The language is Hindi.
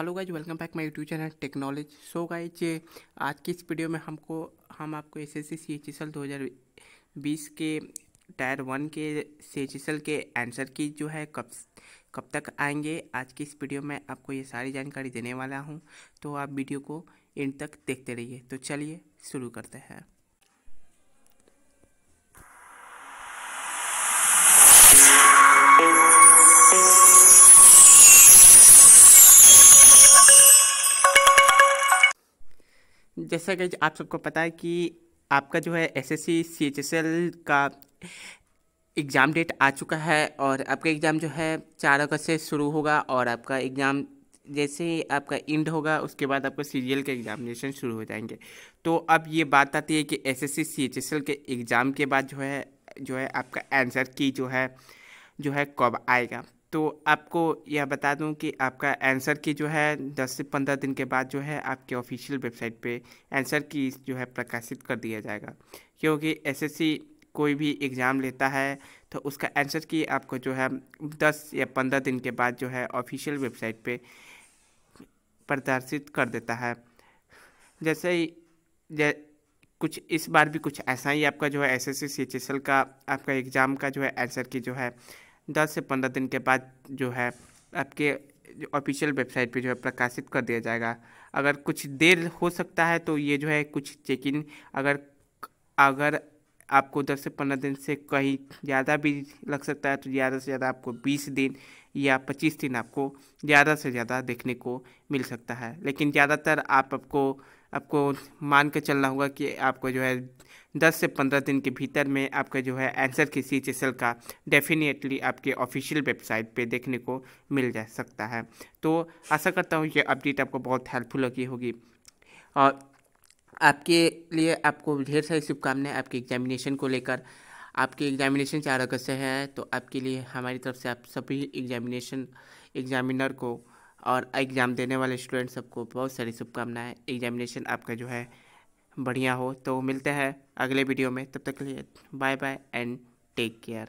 Hello guys welcome back my YouTube channel technology. So guys आज की इस वीडियो में हमको, हम आपको S S C C H S L दो हज़ार बीस के टायर वन के सी एच एस एल के आंसर की जो है कब कब तक आएँगे, आज की इस वीडियो में आपको ये सारी जानकारी देने वाला हूँ। तो आप वीडियो को इन तक देखते रहिए। तो चलिए शुरू करते हैं। जैसा कि आप सबको पता है कि आपका जो है S S C C H S L का एग्ज़ाम डेट आ चुका है और आपका एग्ज़ाम जो है चार अगस्त से शुरू होगा और आपका एग्ज़ाम जैसे ही आपका इंड होगा, उसके बाद आपका सीरियल के एग्ज़ामिनेशन शुरू हो जाएँगे। तो अब ये बात आती है कि एस एस सी के एग्ज़ाम के बाद जो है जो है आपका आंसर की जो है जो है कब आएगा। तो आपको यह बता दूँ कि आपका आंसर की जो है 10 से 15 दिन के बाद जो है आपके ऑफिशियल वेबसाइट पे आंसर की जो है प्रकाशित कर दिया जाएगा। क्योंकि एसएससी कोई भी एग्ज़ाम लेता है तो उसका आंसर की आपको जो है 10 या 15 दिन के बाद जो है ऑफिशियल वेबसाइट पे प्रदर्शित कर देता है। जैसे ही जै, कुछ इस बार भी कुछ ऐसा ही आपका जो है एस एस सी का आपका एग्ज़ाम का जो है आंसर की जो है दस से पंद्रह दिन के बाद जो है आपके ऑफिशियल वेबसाइट पे जो है प्रकाशित कर दिया जाएगा। अगर कुछ देर हो सकता है तो ये जो है कुछ चेक इन अगर अगर आपको दस से पंद्रह दिन से कहीं ज़्यादा भी लग सकता है तो ज़्यादा से ज़्यादा आपको बीस दिन या पच्चीस दिन आपको ज़्यादा से ज़्यादा देखने को मिल सकता है। लेकिन ज़्यादातर आप आपको आपको मान के चलना होगा कि आपको जो है दस से पंद्रह दिन के भीतर में आपका जो है आंसर की सी एच का डेफिनेटली आपके ऑफिशियल वेबसाइट पे देखने को मिल जा सकता है। तो आशा करता हूँ ये अपडेट आपको बहुत हेल्पफुल लगी होगी। और आपके लिए आपको ढेर सारी शुभकामनाएँ आपके एग्जामिनेशन को लेकर। आपके एग्जामिनेशन चार अगस्त से है तो आपके लिए हमारी तरफ़ से आप सभी एग्जामिनेशन एग्जामिनर को और एग्ज़ाम देने वाले स्टूडेंट सबको बहुत सारी शुभकामनाएँ। एग्जामिनेशन आपका जो है बढ़िया हो। तो मिलते हैं अगले वीडियो में। तब तक के लिए bye bye and take care.